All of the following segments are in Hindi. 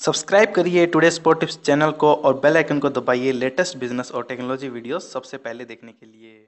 सब्सक्राइब करिए टुडे स्पोर्ट टिप्स चैनल को और बेल आइकन को दबाइए लेटेस्ट बिज़नेस और टेक्नोलॉजी वीडियोस सबसे पहले देखने के लिए।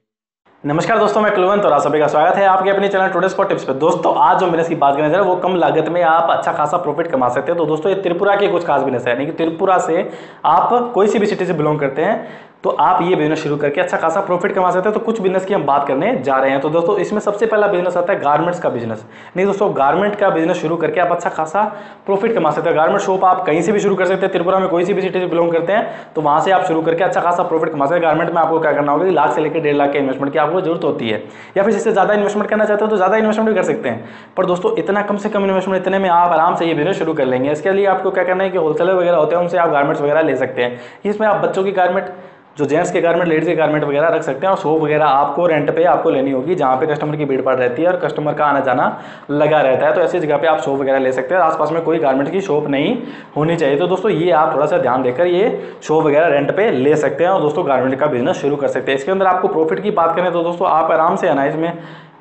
नमस्कार दोस्तों, मैं कुलवंत और आप सभी का स्वागत है आपके अपने चैनल टुडे स्पॉट टिप्स पे। दोस्तों, आज जो बिज़नेस की बात करने जा वो कम लागत में आप अच्छा खासा प्रॉफिट कमा सकते हैं। तो दोस्तों, ये त्रिपुरा के कुछ खास बिज़नेस है। यानी कि त्रिपुरा से आप कोई सी भी सिटी से बिलोंग करते हैं तो आप ये बिज़नेस शुरू करके अच्छा खासा प्रॉफिट कमा सकते हैं। तो कुछ बिज़नेस की हम बात करने जा रहे हैं। तो दोस्तों, इसमें सबसे पहला बिज़नेस आता है गारमेंट्स का बिज़नेस नहीं दोस्तों गारमेंट का बिज़नेस शुरू करके आप अच्छा खासा प्रॉफिट कमा सकते हैं। गारमेंट शॉप आप कहीं से भी शुरू कर सकते हैं। त्रिपुरा में कोई सी भी सिटी से बिलोंग करते हैं तो वहाँ से आप शुरू करके अच्छा खासा प्रॉफिट कमा सकते हैं। गारमेंट में आपको क्या करना होगा लाख से लेकर डेढ़ लाख के इन्वेस्टमेंट की आपको ज़रूरत होती है। या फिर इससे ज़्यादा इन्वेस्टमेंट करना चाहते हो तो ज़्यादा इन्वेस्टमेंट भी कर सकते हैं। पर दोस्तों, इतना कम से कम इन्वेस्टमेंट इतने में आप आराम से ये बिज़नेस शुरू कर लेंगे। इसके लिए आपको क्या करना है कि होलसेलर वगैरह होते हैं, उनसे आप गारमेंट्स वगैरह ले सकते हैं। इसमें आप बच्चों की गारमेंट जो जेंट्स के गारमेंट लेडीज़ के गारमेंट वगैरह रख सकते हैं और शॉप वगैरह आपको रेंट पे आपको लेनी होगी, जहाँ पे कस्टमर की भीड़ भाड़ रहती है और कस्टमर का आना जाना लगा रहता है। तो ऐसी जगह पे आप शॉप वगैरह ले सकते हैं। आसपास में कोई गारमेंट की शॉप नहीं होनी चाहिए। तो दोस्तों, ये आप थोड़ा सा ध्यान देकर ये शॉप वगैरह रेंट पर ले सकते हैं और दोस्तों गारमेंट का बिज़नेस शुरू कर सकते हैं। इसके अंदर आपको प्रॉफिट की बात करें तो दोस्तों, आप आराम से आना इसमें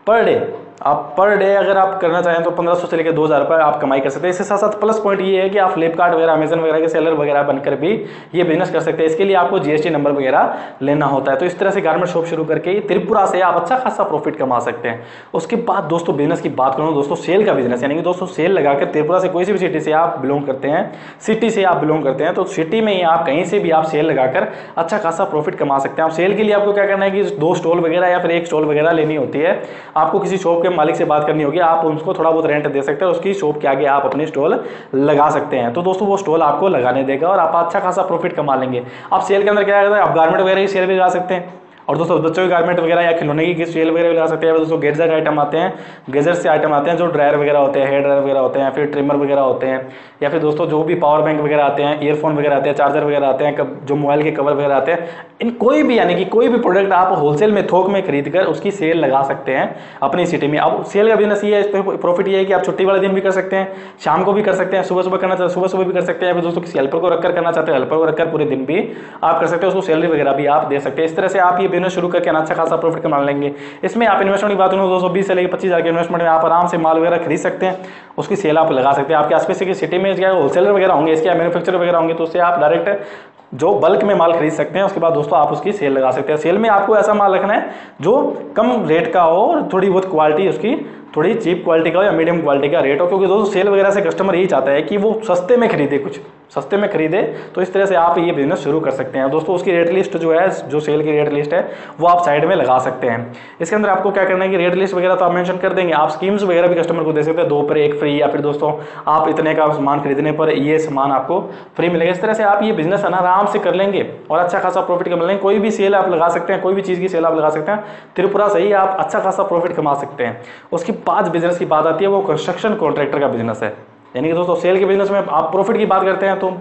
पर डे आप पर डे अगर आप करना चाहें तो 1500 से लेकर 2000 रुपये आप कमाई कर सकते हैं। इसके साथ साथ प्लस पॉइंट ये है कि आप फ्लिपकार्ट वगैरह अमेजन वगैरह के सेलर वगैरह बनकर भी ये बिज़नेस कर सकते हैं। इसके लिए आपको जीएसटी नंबर वगैरह लेना होता है। तो इस तरह से गारमेंट शॉप शुरू करके त्रिपुरा से आप अच्छा खासा प्रॉफिट कमा सकते हैं। उसके बाद दोस्तों बिज़नेस की बात करूँ, दोस्तों सेल का बिज़नेस यानी कि दोस्तों सेल लगाकर त्रिपुरा से कोई सी भी सिटी से आप बिलोंग करते हैं सिटी से आप बिलोंग करते हैं तो सिटी में ही आप कहीं से भी आप सेल लगाकर अच्छा खासा प्रॉफिट कमा सकते हैं। आप सेल के लिए आपको क्या करना है कि दो स्टॉल वगैरह या फिर एक स्टॉल वगैरह लेनी होती है। आपको किसी शॉप के मालिक से बात करनी होगी, आप उसको थोड़ा बहुत रेंट दे सकते हैं, उसकी शॉप के आगे आप अपने स्टॉल लगा सकते हैं। तो दोस्तों, वो स्टॉल आपको लगाने देगा और आप अच्छा खासा प्रॉफिट कमा लेंगे। आप सेल के अंदर क्या करते हैं आप गारमेंट वगैरह की सेल भी लगा सकते हैं। और दोस्तों, बच्चों के गारमेंट वगैरह या खिलौने की सेल वगैरह लगा सकते हैं? दोस्तों गेजर आइटम आते हैं। गेजर से आइटम आते हैं जो ड्रायर वगैरह होते हैं हेयर ड्रायर वगैरह होते हैं फिर ट्रिमर वगैरह होते हैं। या फिर दोस्तों, जो भी पावर बैंक वगैरह आते हैं ईयरफोन वगैरह आते हैं चार्जर वगैरह आते हैं जो मोबाइल के कवर वगैरह आते हैं, इन कोई भी, यानी कि कोई भी प्रोडक्ट आप होलसेल में, थोक में खरीद कर उसकी सेल लगा सकते हैं अपनी सिटी में। अब सेल का बिज़नेस ये है इस पर प्रॉफिट ये है कि आप छुट्टी वाले दिन भी कर सकते हैं, शाम को भी कर सकते हैं, सुबह सुबह करना चाहते सुबह सुबह भी कर सकते हैं। या फिर दोस्तों, किसी हेल्पर को रखकर करना चाहते हैं हेल्पर को रखकर पूरे दिन भी आप कर सकते हैं, उसको सैलरी वगैरह भी आप दे सकते हैं। इस तरह से आप ये बिज़नेस शुरू करके अच्छा खासा प्रॉफिट कमा लेंगे। इसमें आप इन्वेस्टमेंट की बात करूँ, दो सौ बीस से लेकर पच्चीस हज़ार के इन्वेस्टमेंट में आप आराम से माल वगैरह खरीद सकते हैं, उसकी सेल आप लगा सकते हैं। आपके आसपास की सिटी में क्या होलसेलर वगैरह होंगे, इसके मैनुफेक्चर वगैरह होंगे तो उससे आप डायरेक्ट जो बल्क में माल खरीद सकते हैं, उसके बाद दोस्तों आप उसकी सेल लगा सकते हैं। सेल में आपको ऐसा माल रखना है जो कम रेट का हो और थोड़ी बहुत क्वालिटी उसकी थोड़ी चीप क्वालिटी का या मीडियम क्वालिटी का रेट हो, क्योंकि दोस्तों सेल वगैरह से कस्टमर यही चाहता है कि वो सस्ते में खरीदे कुछ, सस्ते में खरीदे तो इस तरह से आप ये बिज़नेस शुरू कर सकते हैं। दोस्तों, उसकी रेट लिस्ट जो है, जो सेल की रेट लिस्ट है, वो आप साइड में लगा सकते हैं। इसके अंदर आपको क्या करना है कि रेट लिस्ट वगैरह तो आप मेंशन कर देंगे। आप स्कीम्स वगैरह भी कस्टमर को दे सकते हैं। दो पर एक फ्री या फिर दोस्तों, आप इतने का सामान खरीदने पर ये सामान आपको फ्री मिलेगा। इस तरह से आप ये बिज़नेस आराम से कर लेंगे और अच्छा खासा प्रॉफिट कमा लेंगे। कोई भी सेल आप लगा सकते हैं, कोई भी चीज़ की सेल आप लगा सकते हैं। त्रिपुरा से ही आप अच्छा खासा प्रॉफिट कमा सकते हैं। उसकी पाँच बिज़नेस की बात आती है, वो कंस्ट्रक्शन कॉन्ट्रैक्टर का बिज़नेस है। यानी कि दोस्तों सेल के बिज़नेस में आप प्रॉफिट की बात करते हैं तो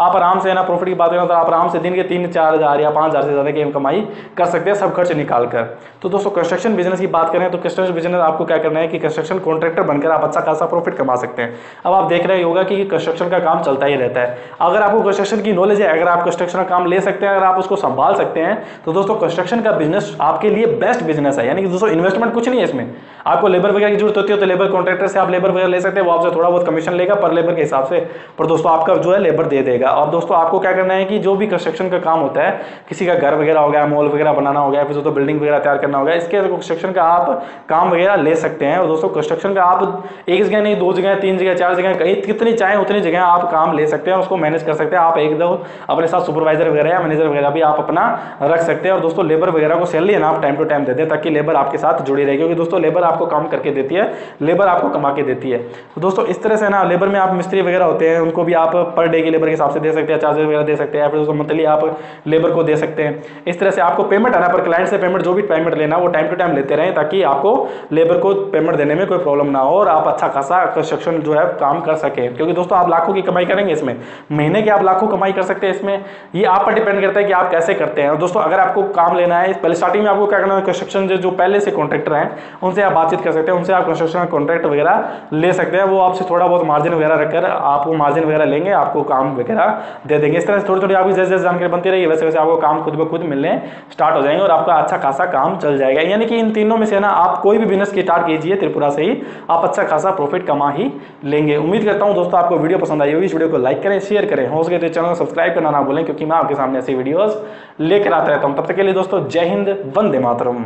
आप आराम से ना प्रॉफिट की बात करें तो आप आराम से दिन के तीन, चार हज़ार या पाँच हज़ार से ज़्यादा की कमाई कर सकते हैं, सब खर्च निकाल कर। तो दोस्तों कंस्ट्रक्शन बिज़नेस की बात करें तो कंस्ट्रक्शन बिज़नेस आपको क्या करना है कि कंस्ट्रक्शन कॉन्ट्रैक्टर बनकर आप अच्छा खासा प्रॉफिट कमा सकते हैं। अब आप देख रहे होगा कि कंस्ट्रक्शन का काम चलता ही रहता है। अगर आपको कंस्ट्रक्शन की नॉलेज है, अगर आप कंस्ट्रक्शन का काम ले सकते हैं, अगर आप उसको संभाल सकते हैं तो दोस्तों कंस्ट्रक्शन का बिज़नेस आपके लिए बेस्ट बिज़नेस है। यानी कि दोस्तों इन्वेस्टमेंट कुछ नहीं है इसमें। आपको लेबर वगैरह की ज़रूरत होती है तो लेबर कॉन्ट्रैक्टर से आप लेबर वगैरह ले सकते हैं, वो आपसे थोड़ा बहुत कमीशन लेगा, पर लेबर के हिसाब से, पर दोस्तों, आपका जो है लेबर दे देगा। और दोस्तों, आपको क्या करना है कि जो भी कंस्ट्रक्शन का काम होता है, किसी का घर वगैरह हो गया मॉल वगैरह बनाना हो गया, फिर दोस्तों बिल्डिंग वगैरह तैयार करना हो गया, इसके कंस्ट्रक्शन का आप काम वगैरह ले सकते हैं। और दोस्तों कंस्ट्रक्शन का आप एक जगह नहीं, दो जगह, तीन जगह, चार जगह, कहीं कितनी चाहे उतनी जगह आप काम ले सकते हैं, उसको मैनेज कर सकते हैं। आप एक दो अपने साथ सुपरवाइजर वगैरह या मैनेजर वगैरह भी आप अपना रख सकते हैं। और दोस्तों लेबर वगैरह को सैलरी ना आप टाइम टू टाइम दे दें, ताकि लेबर आपके साथ जुड़ी रहे, क्योंकि दोस्तों लेबर आपको काम करके देती है लेबर आपको कमा के देती है। तो दोस्तों, इस तरह से ना लेबर में आप मिस्त्री वगैरह होते हैं, उनको भी आप पर डे के लेबर के हिसाब से दे सकते हैं चार्जेस वगैरह दे सकते हैं, या फिर दोस्तों मंथली आप लेबर को दे सकते हैं। इस तरह से आपको पेमेंट आना पर क्लाइंट से पेमेंट जो भी पेमेंट लेना वो टाइम टू टाइम लेते रहें, ताकि आपको लेबर को पेमेंट देने में कोई प्रॉब्लम ना हो और आप अच्छा खासा कंस्ट्रक्शन जो है, काम कर सके। क्योंकि दोस्तों, आप लाखों की कमाई करेंगे इसमें। महीने के आप लाखों कमाई कर सकते हैं इसमें। ये आप पर डिपेंड करता है कि आप कैसे करते हैं। और दोस्तों, अगर आपको काम लेना है, पहले स्टार्टिंग में आपको क्या करना है कंस्ट्रक्शन जो पहले से कॉन्ट्रैक्टर हैं, उनसे आप बातचीत कर सकते हैं, उनसे आप कंस्ट्रक्शन कॉन्ट्रैक्ट वगैरह ले सकते हैं। वो आपसे थोड़ा बहुत मार्जिन वगैरह रखकर आपको मार्जिन वगैरह लेंगे, आपको काम वगैरह दे देंगे। इस तरह से थोड़ी थोड़ी आपकी जैसे जैसे जानकारी बनती रहेगी वैसे वैसे आपको काम खुद ब खुद मिलने स्टार्ट हो जाएँगे और आपका अच्छा खासा काम चल जाएगा। यानी कि इन तीनों में से ना, आप कोई भी बिज़नेस की स्टार्ट कीजिए, त्रिपुरा से ही आप अच्छा खासा प्रॉफिट कमा ही लेंगे। उम्मीद करता हूँ दोस्तों आपको वीडियो पसंद आई होगी। इस वीडियो को लाइक करें शेयर करें। हो सके तो चैनल को सब्सक्राइब करना ना भूलें, क्योंकि मैं आपके सामने ऐसी वीडियोस लेकर आता रहता हूँ। तब तक के लिए दोस्तों, जय हिंद, वंदे मातरम।